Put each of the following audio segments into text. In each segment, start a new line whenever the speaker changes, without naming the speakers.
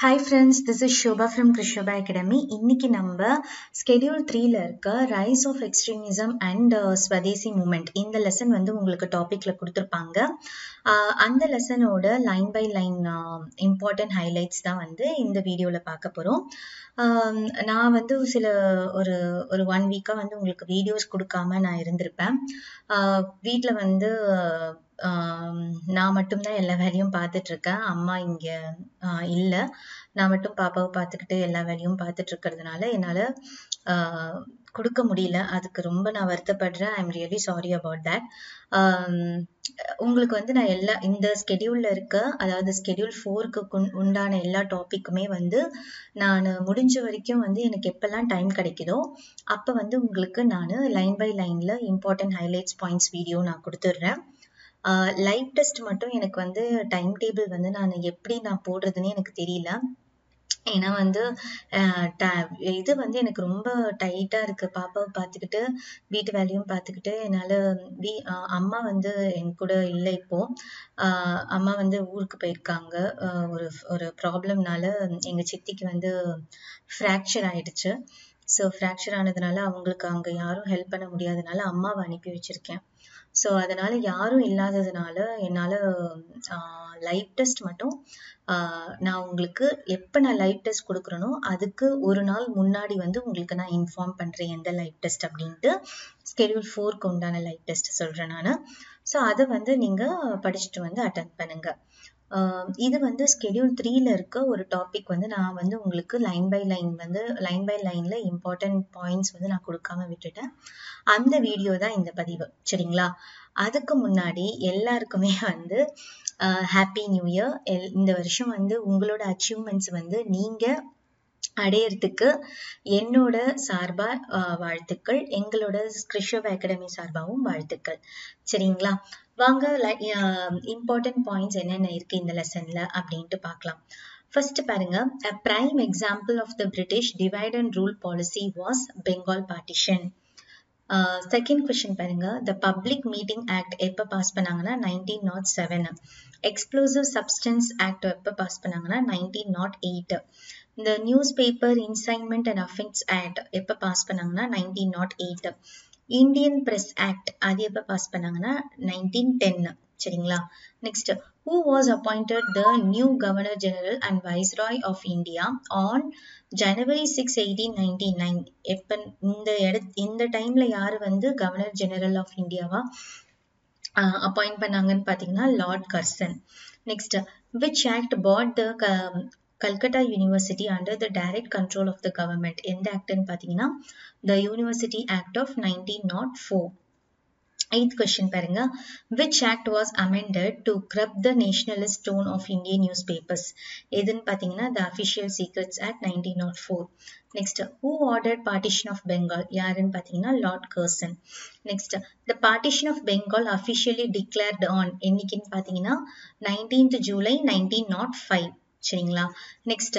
Hi friends this is Shobha from கிருஷ்ணபா academy இன்னைக்கு நம்ம schedule த்ரீல இருக்க rise of extremism and Swadeshi movement இந்த லெசன் வந்து உங்களுக்கு டாபிக்ல கொடுத்துருப்பாங்க. Uh, அந்த லெசனோட line by line important highlights தான் வந்து இந்த வீடியோவில் பார்க்க போகிறோம் um, நான் வந்து சில ஒரு ஒரு ஒன் வீக்காக வந்து உங்களுக்கு வீடியோஸ் கொடுக்காம நான் இருந்திருப்பேன். Uh, வீட்டில் வந்து நான் மட்டும்தான் எல்லா வேலையும் பார்த்துட்டு இருக்கேன் அம்மா இங்கே இல்லை. நான் மட்டும் பாப்பாவை பார்த்துக்கிட்டு எல்லா வேலையும் பார்த்துட்டு இருக்கிறதுனால என்னால் கொடுக்க முடியல. அதுக்கு ரொம்ப நான் வருத்தப்படுறேன். I am really sorry about that உங்களுக்கு வந்து நான் எல்லா இந்த ஸ்கெடியூல்ல இருக்க அதாவது ஸ்கெடியூல் ஃபோருக்கு உண்டான எல்லா டாப்பிக்குமே வந்து நான் முடிஞ்ச வரைக்கும் வந்து எனக்கு எப்பெல்லாம் டைம் கிடைக்குதோ அப்போ வந்து உங்களுக்கு நான் லைன் பை லைன்ல இம்பார்ட்டன்ட் ஹைலைட்ஸ் பாயிண்ட்ஸ் வீடியோ நான் கொடுத்துட்றேன். லைவ் டெஸ்ட் மட்டும் எனக்கு வந்து டைம் டேபிள் வந்து நான் எப்படி நான் போடுறதுன்னு எனக்கு தெரியல. ஏன்னா வந்து இது வந்து எனக்கு ரொம்ப டைட்டா இருக்கு. பாப்பாவை பார்த்துக்கிட்டு வீட்டு வேலையும் பார்த்துக்கிட்டு என்னால் வீ அம்மா வந்து என் கூட இல்லை இப்போ. அம்மா வந்து ஊருக்கு போயிருக்காங்க. ஒரு ஒரு ப்ராப்ளம்னால எங்க சித்திக்கு வந்து ஃப்ராக்சர் ஆயிடுச்சு. ஸோ ஃப்ராக்சர் ஆனதுனால அவங்களுக்கு அங்கே யாரும் ஹெல்ப் பண்ண முடியாதனால அம்மாவை அனுப்பி வச்சிருக்கேன். ஸோ அதனால யாரும் இல்லாததுனால என்னால் லைவ் டெஸ்ட் மட்டும் நான் உங்களுக்கு எப்போ நான் லைவ் டெஸ்ட் கொடுக்குறேனோ அதுக்கு ஒரு நாள் முன்னாடி வந்து உங்களுக்கு நான் இன்ஃபார்ம் பண்ணுறேன் எந்த லைவ் டெஸ்ட் அப்படின்ட்டு. ஸ்கெடியூல் ஃபோர்க்கு உண்டான லைவ் டெஸ்ட் சொல்கிறேன் நான். ஸோ அதை வந்து நீங்கள் படிச்சுட்டு வந்து அட்டன் பண்ணுங்கள் இது வந்து ஸ்கெடியூல் த்ரீல இருக்க ஒரு டாபிக் வந்து நான் வந்து உங்களுக்கு லைன் பை லைன் வந்து லைன் பை லைன்ல இம்பார்ட்டன்ட் பாயிண்ட்ஸ் வந்து நான் கொடுக்காம விட்டுட்டேன். அந்த வீடியோ தான் இந்த பதிவு சரிங்களா? அதுக்கு முன்னாடி எல்லாருக்குமே வந்து ஹாப்பி நியூ இயர் எல் இந்த வருஷம் வந்து உங்களோட அச்சீவ்மெண்ட்ஸ் வந்து நீங்க அடையறதுக்கு என்னோட சார்பா வாழ்த்துக்கள் எங்களோட கிருஷவ் அகாடமி சார்பாகவும் வாழ்த்துக்கள். சரிங்களா? வாங்க இம்பார்ட்டன்ட் பாயிண்ட்ஸ் என்னென்ன இருக்கு இந்த லெசன்ல அப்படின்ட்டு பார்க்கலாம். ஃபர்ஸ்ட் பாருங்க a prime example of the British divide and rule policy was Bengal partition second question பாருங்க த பப்ளிக் மீட்டிங் ஆக்ட் எப்போ பாஸ் பண்ணாங்கன்னா nineteen nought seven explosive substance act எப்போ பாஸ் பண்ணாங்கன்னா நைன்டீன் நாட் எயிட் இந்த news paper incitement and offence act எப்போ pass பண்ணாங்கன்னா nineteen nought eight Indian press act அது எப்போ பாஸ் பண்ணாங்கன்னா நைன்டீன் டென் சரிங்களா? Next who was appointed the new governor general and viceroy of India on January six eighteen ninety nine எப்போ இந்த இட இந்த டைம்ல யாரு வந்து கவர்னர் ஜெனரல் ஆஃப் இந்தியாவா அப்பாயிண்ட் பண்ணாங்கன்னு பாத்தீங்கன்னா lord Curzon next which act put the Calcutta university under the direct control of the government எந்த ஆக்ட்னு பார்த்தீங்கன்னா the university act of nineteen nought four eighth question பாருங்க which act was amended to curb the nationalist tone of Indian newspapers எதுன்னு பார்த்தீங்கன்னா the official secrets act nineteen nought four next who order partition of Bengal யாருன்னு பார்த்தீங்கன்னா lord Curzon next the partition of Bengal officially declared on என்னைக்குன்னு பார்த்தீங்கன்னா nineteenth July nineteen nought five சரிங்களா? Next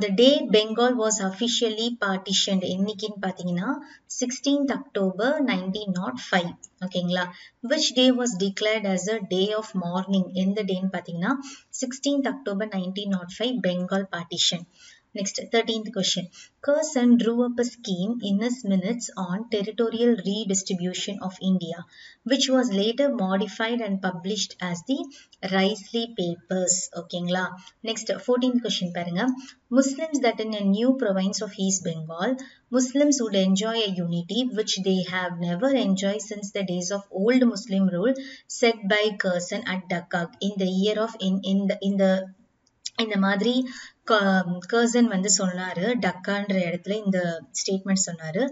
the day Bengal was officially partitioned என்னைக்குன்னு பார்த்தீங்கன்னா sixteenth October nineteen nought five ஓகேங்களா which day was declared as a day of mourning எந்த டேன்னு பார்த்தீங்கன்னா sixteenth October nineteen nought five Bengal partition Next, 13th question. Curzon drew up a scheme in his minutes on territorial redistribution of India, which was later modified and published as the Risley Papers. Okay, Next, 14th question. Paranga. Muslims that in a new province of East Bengal, Muslims would enjoy a unity which they have never enjoyed since the days of old Muslim rule set by Curzon at Dhaka in the year of in, in the in the இந்த மாதிரி Curzon வந்து சொன்னாரு டக்கான்ற இடத்துல இந்த statement சொன்னாரு.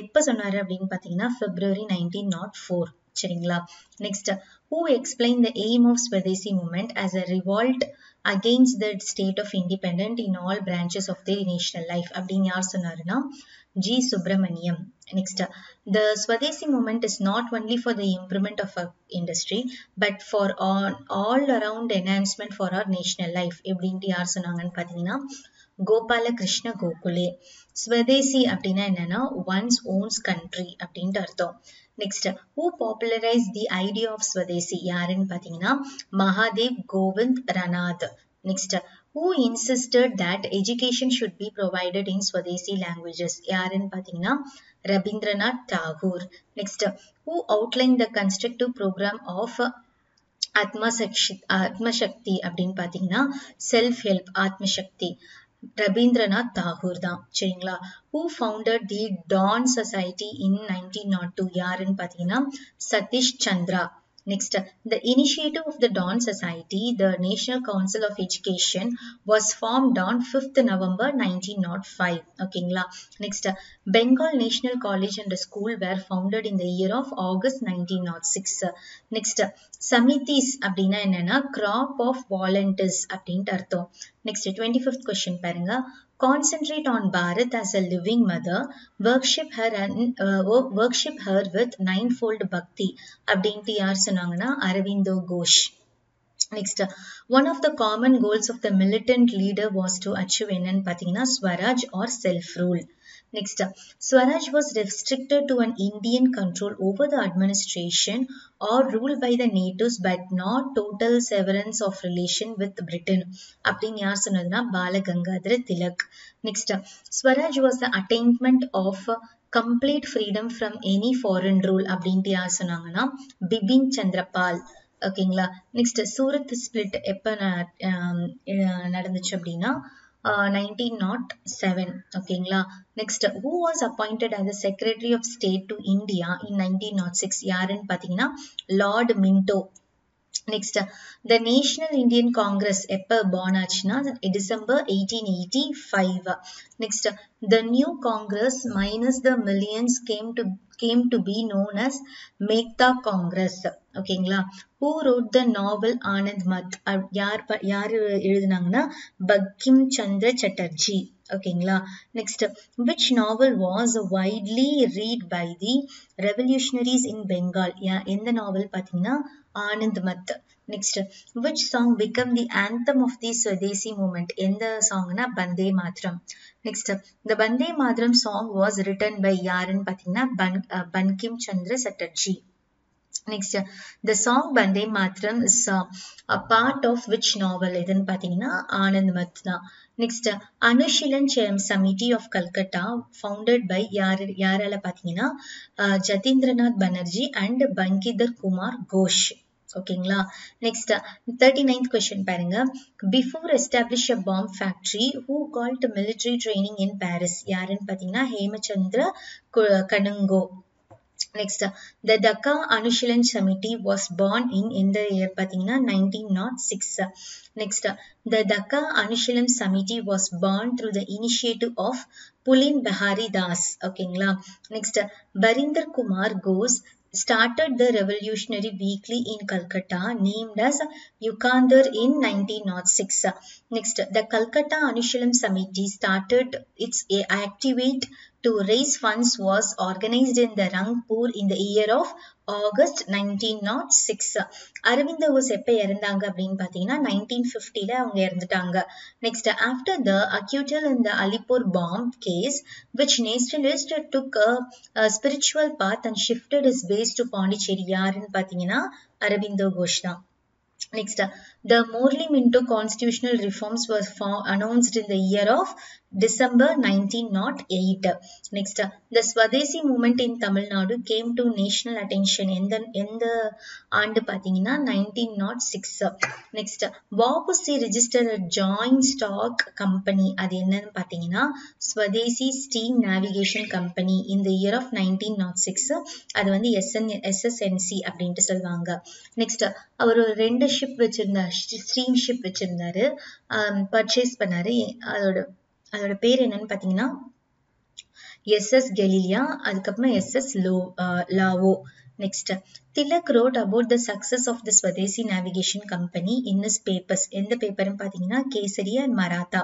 எப்ப சொன்னாரு அப்படின்னு பாத்தீங்கன்னா பிப்ரவரி நைன்டீன் நாட் ஃபோர் சரிங்களா? Next who explain the aim of Swadeshi movement as a revolt against the state of independent in all branches of the national life அப்படின்னு யார் சொன்னாருன்னா G Subramaniam Next, the Swadeshi movement is not only for the improvement of our industry, but for all, all around enhancement for our national life. எப்படின்ட்டு யார் சொன்னாங்கன்னு பார்த்தீங்கன்னா கோபால கிருஷ்ண கோகுலே. ஸ்வதேசி அப்படின்னா என்னன்னா once ones country அப்படின்ட்டு அர்த்தம். Next who popularise the idea of Swadeshi யாருன்னு பார்த்தீங்கன்னா Mahadev Govind Ranade next who insisted that education should be provided in Swadesi languages? யாருன்னு பார்த்தீங்கன்னா Rabindranath Tagore next who outlined the constructive program of Atmashakti Atmashakti அப்படின்னு பார்த்தீங்கன்னா self help Atmashakti Rabindranath Tagore தான் சரிங்களா who founded the dawn society in nineteen nought two யாருன்னு பார்த்தீங்கன்னா Satish Chandra Next, the initiative of the Dawn Society, the National Council of Education, was formed on 5th November 1905. Okay, next, Bengal National College and School were founded in the year of August 1906. Next, Samitis crop of volunteers அப்படின்ட்டு அர்த்தம் question concentrate on Bharat as a living mother, worship her and uh, worship her with ninefold bhakti அப்படின்ட்டு யார் சொன்னாங்கன்னா Aurobindo Ghosh. Next one of the common goals of the militant leader was to achieve என்னன்னு பார்த்தீங்கன்னா Swaraj or self rule Next, Swaraj was restricted to an Indian control over the administration or rule by the natives but not total severance of relation with Britain. அப்படின்னு யார் சொன்னதுன்னா Balagangadhar Tilak. Next Swaraj was the attainment of complete freedom from any foreign rule அப்படின்ட்டு யார் சொன்னாங்கன்னா பிபின் சந்திரபால் ஓகேங்களா next Surat split எப்போ நடந்துச்சு அப்படின்னா nineteen nought seven ஓகேங்களா next who was appointed as secretary of state to India in nineteen nought six யாருன்னு பார்த்தீங்கன்னா lord Minto next the national Indian congress எப்போ பார்ன் ஆச்சுன்னா December eighteen eighty five next the new congress minus the millions came to came to be known as மேக்தா congress ஓகேங்களா who wrote the novel Anand Math யார் யார் எழுதுனாங்கன்னா பக்கிம் சந்திர சட்டர்ஜி ஓகேங்களா next which novel was widely read by the revolutionaries in Bengal எந்த novel பார்த்தீங்கன்னா Anand Math next which song became the anthem of the Swadeshi movement எந்த சாங்னா பந்தே மாத்திரம் நெக்ஸ்ட் இந்த பந்தே மாத்திரம் சாங் வாஸ் ரிட்டன் பை யாருன்னு பார்த்தீங்கன்னா பன் Bankim Chandra Chatterjee next the song Bande Mataram is part of which novel எதுன்னு பார்த்தீங்கன்னா ஆனந்த் மத் தான் next Anushilan Samiti of Calcutta founded by யார் யாரால பார்த்தீங்கன்னா ஜதீந்திரநாத் பானர்ஜி அண்ட் பங்கிதர் குமார் கோஷ் ஓகேங்களா நெக்ஸ்ட் தேர்ட்டி நைன்த் கொஸ்டின் பாருங்க. Before establish a bomb factory who called military training in Paris யாருன்னு பார்த்தீங்கன்னா ஹேமச்சந்திர கனுங்கோ நெக்ஸ்ட் த தக்கா அனுஷிலன் சமிட்டி வாஸ் பார்ன் இன் எந்த இயர் பார்த்தீங்கன்னா nineteen nought six next the Dhaka Anushilan Samiti was born through the initiative of Pulin Behari Das ஓகேங்களா next Barindra Kumar Ghosh started the revolutionary weekly in Calcutta named as Yukandar in 1906. Next, the Calcutta Anushilam Committee started its activate to raise funds was organized in the Rangpur in the year of August nineteen nought six Aurobindo Ghosh எப்போ இறந்தாங்க அப்படின்னு பார்த்தீங்கன்னா nineteen ஃபிஃப்டியில் அவங்க இறந்துட்டாங்க. Next after the acquittal இந்த Alipore bomb case which nationalist took spiritual path and shifted his base to Pondicherry யாருன்னு பார்த்தீங்கன்னா அரவிந்தோ கோஷ் தான். Next, the Morley Minto constitutional reforms were announced in the year of December 1908. Next, the Swadesi movement in Tamil Nadu came to national attention எந்த எந்த ஆண்டு பார்த்தீங்கன்னா nineteen not six next வாபுசி register joint stock company அது என்னன்னு பார்த்தீங்கன்னா Swadeshi steam navigation company இந்த year of nineteen nought six அது வந்து எஸ்என் எஸ்எஸ்என்சி அப்படின்ட்டு சொல்லுவாங்க. நெக்ஸ்ட் அவர் ஒரு ரெண்டு ஷிப் வச்சிருந்தார். ஸ்ட்ரீம் வச்சுருந்தாரு. பர்ச்சேஸ் பண்ணாரு. அதோட அதோட பேர் என்னன்னு பார்த்தீங்கன்னா எஸ்எஸ் கெலிலியா அதுக்கப்புறம் எஸ்எஸ் லோ Lao next Tilak wrote about the success of the Swadeshi navigation company in his papers எந்த பேப்பர்னு பார்த்தீங்கன்னா Kesari and Maratha.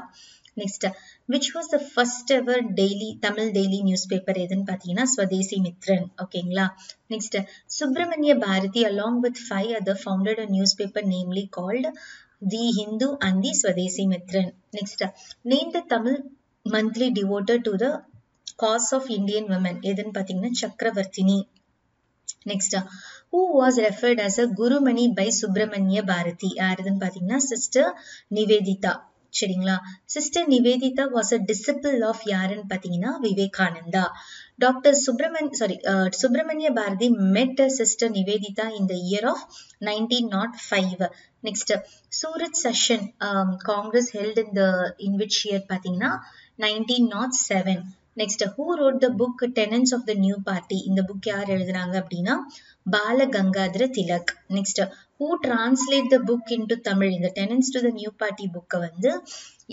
Next which was the first ever daily Tamil daily news paper எதுன்னு பார்த்தீங்கன்னா ஸ்வதேசி மித்ரன் ஓகேங்களா next Subramania Bharathi along with five other founded a news paper namely called the Hindu and the Swadeshi Mitran next name the Tamil monthly devoted to the cause of Indian women எதுன்னு பார்த்தீங்கன்னா Chakravartini next who was referred as a Gurumani by Subramania Bharathi யாருதுன்னு பார்த்தீங்கன்னா sister Nivedita சரிங்களா? Sister Nivedita was a disciple of யாருன்னு பார்த்தீங்கன்னா Vivekananda. Doctor சுப்ரமன் sorry Subramania Bharathi met sister Nivedita இந்த year of nineteen nought five next Surat session congress held in the in which year பார்த்தீங்கன்னா 1907 next who wrote the book tenets of the new party இந்த புக் யார் எழுதுனாங்க அப்படின்னா Bala Gangadhar Tilak. Next who translate the book into Tamil? இந்த tenets to the new party புக்கை வந்து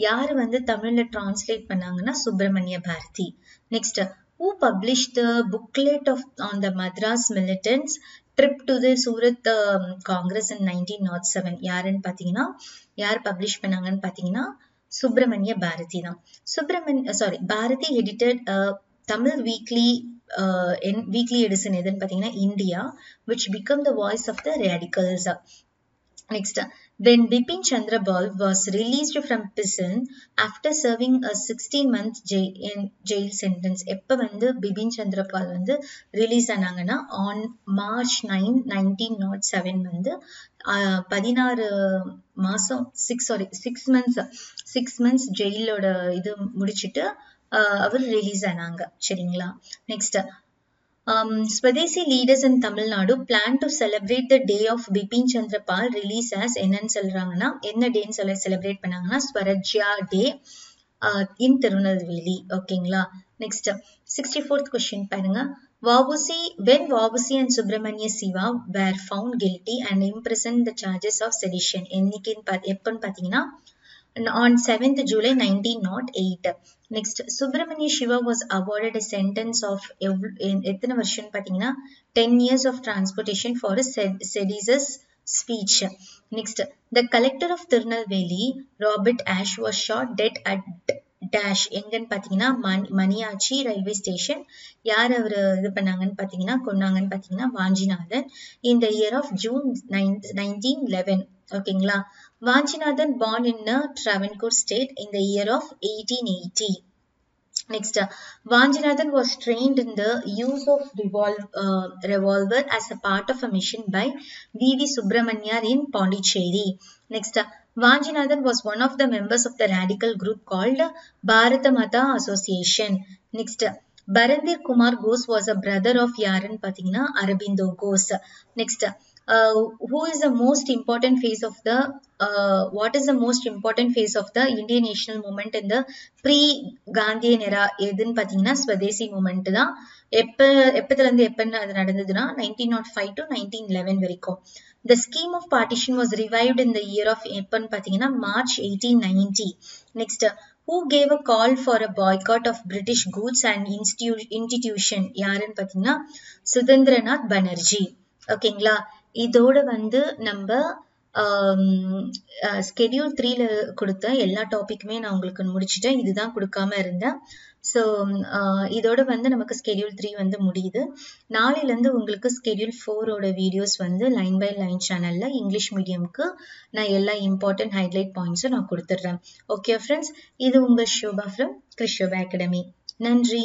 யார் வந்து தமிழ்ல டிரான்ஸ்லேட் பண்ணாங்கன்னா Subramania Bharathi. Next who publish the booklet of on the Madras militants trip to the Surat congress in nineteen nought seven யாருன்னு பார்த்தீங்கன்னா யார் பப்ளிஷ் பண்ணாங்கன்னு பார்த்தீங்கன்னா சுப்பிரமணிய பாரதி தான். Subramania sorry Bharathi edited Tamil weekly weekly edition எதுன்னு பார்த்தீங்கன்னா India which became the voice of the radicals next when Bipin Chandra Bal was released from prison after serving a 16 month jail, jail sentence, எப்ப வந்து பிபின் சந்திர பால் வந்து release ஆனாங்கன்னா on March nine nineteen nought seven வந்து பதினாறு மாசம் six sorry six months six months ஜெயிலோட இது முடிச்சுட்டு அவர் release ஆனாங்க. சரிங்களா? Next Um, Swadeshi leaders in Tamil Nadu plan to celebrate the day of Bipin Chandra Pal release as என்னன்னு சொல்றாங்கன்னா என்ன டேன்னு சொல்ல செலிப்ரேட் பண்ணாங்கன்னா ஸ்வரஜ்யா டே இன் திருநெல்வேலி ஓகேங்களா நெக்ஸ்ட் சிக்ஸ்டி ஃபோர்த் கொஸ்டின் பாருங்க Vavusi, when Vavusi and Subramanya Siva were found guilty and imprisoned the charges of sedition, என்னைக்குன்னு எப்பன்னு பார்த்தீங்கன்னா on 7th July 1908. Next, next Subramania Siva was awarded sentence of எத்தனை வருஷம் பார்த்தீங்கன்னா ten years of transportation for seditious speech next the collector of Tirunelveli Robert Ashe was shot dead at dash எங்கன்னு பார்த்தீங்கன்னா மணி Maniyachi railway station யார் அவர் இது பண்ணாங்கன்னு பார்த்தீங்கன்னா கொன்னாங்கன்னு பார்த்தீங்கன்னா வாஞ்சிநாதன் இந்த year of June nine nineteen eleven ஓகேங்களா Vanchinathan born in uh, Travancore state in the year of 1880. Next, uh, Vanchinathan was trained in the use of revolve, uh, revolver as a part of a mission by V.V. Subramanyar in Pondicherry. Next, uh, Vanchinathan was one of the members of the radical group called Bharatamata Association. Next, uh, Barandir Kumar Ghosh was a brother of Yaran Patina Arabindo Ghosh. Next, uh, uh, who is the most important phase of the uh, what is the most important phase of the Indian national movement in the pre Gandhian era எதுன்னு பார்த்தீங்கன்னா Swadeshi moment தான் எப்ப எப்பத்துல இருந்து எப்பன்னு அது நடந்ததுன்னா nineteen nought five to nineteen eleven வரைக்கும் the scheme of partition was revived in the year of எப்பன்னு பார்த்தீங்கன்னா March eighteen ninety next who gave a call for a boycott of British goods and institu- institution யாருன்னு பார்த்தீங்கன்னா சுதந்திரநாத் பனர்ஜி ஓகேங்களா இதோட வந்து நம்ம schedule த்ரீல கொடுத்த எல்லா டாபிக்குமே நான் உங்களுக்கு முடிச்சிட்டேன். இதுதான் கொடுக்காம இருந்தேன். ஸோ இதோட வந்து நமக்கு ஸ்கெடியூல் த்ரீ வந்து முடியுது. நாளையிலேருந்து உங்களுக்கு ஸ்கெடியூல் ஃபோரோட வீடியோஸ் வந்து லைன் பை லைன் சேனலில் இங்கிலீஷ் மீடியம்க்கு நான் எல்லா இம்பார்ட்டன்ட் ஹைலைட் பாயிண்ட்ஸும் நான் கொடுத்துட்றேன். ஓகே ஃப்ரெண்ட்ஸ் இது உங்கள் ஷோபா ஃப்ரம் கிறிஷோபா அகாடமி நன்றி.